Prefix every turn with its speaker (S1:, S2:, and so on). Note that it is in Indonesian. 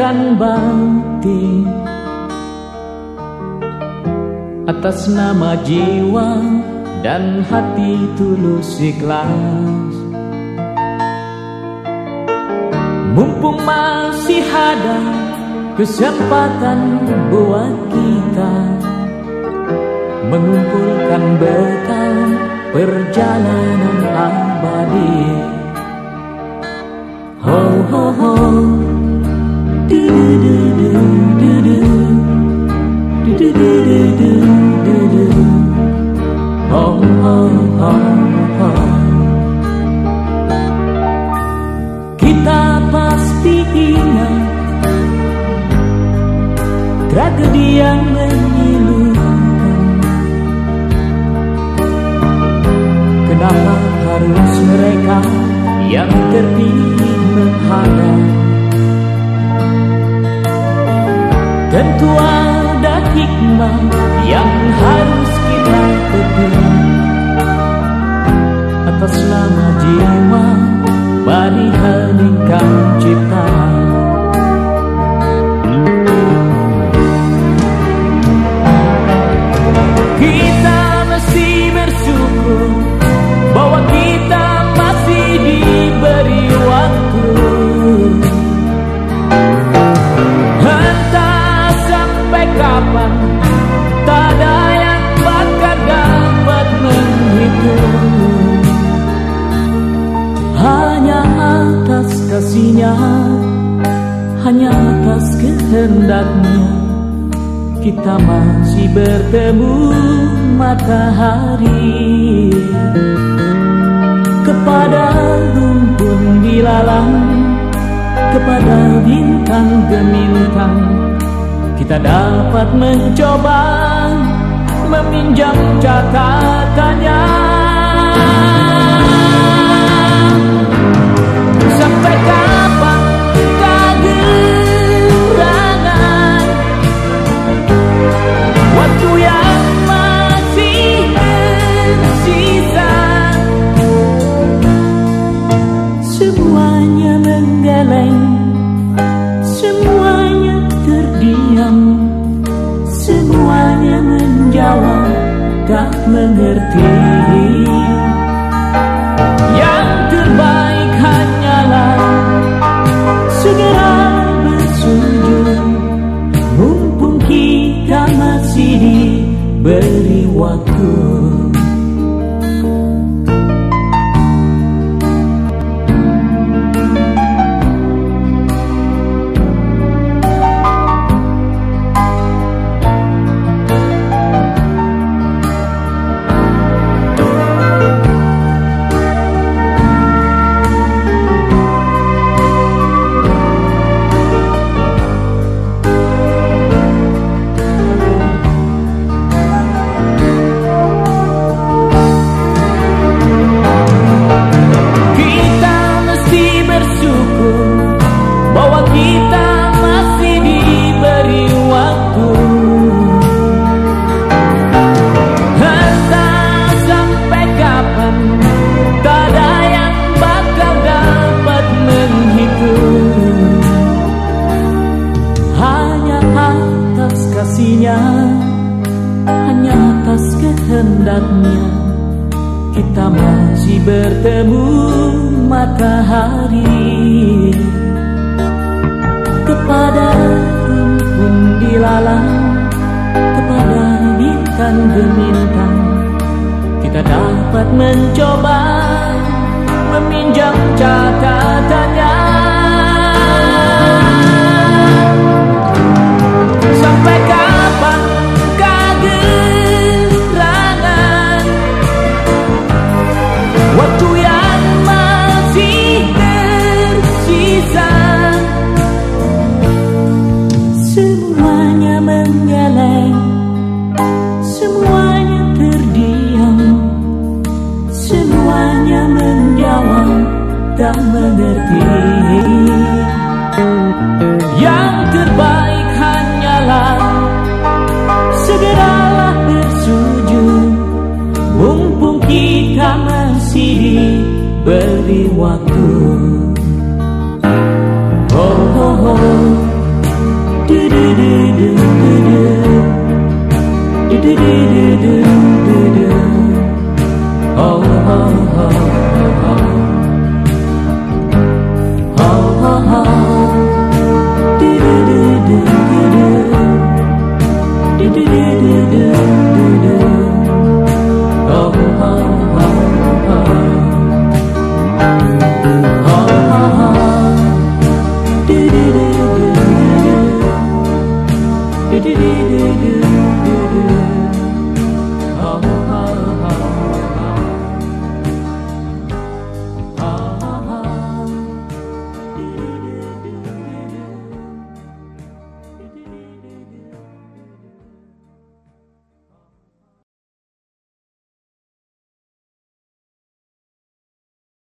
S1: menorehkan bakti atas nama jiwa dan hati tulus ikhlas. Mumpung masih ada kesempatan buat kita mengumpulkan bekal perjalanan abadi. Ada hikmah yang harus kita petik Atas nama jiwa Mari heningkan cipta hanya atas kehendaknya kita masih bertemu matahari. Kepada rumpun dilalang kepada bintang gemintang kita dapat mencoba meminjam catatannya. Sampai kita masih bertemu matahari. Kepada rumpun dilalang kepada bintang gemintang kita dapat mencoba meminjam catatannya Semuanya terdiam. Semuanya menjawab Tak mengerti. Yang terbaik hanyalah Segeralah bersujud. Mumpung kita masih diberi waktu. Oh, oh, do, do, do, do. do do do do do do oh oh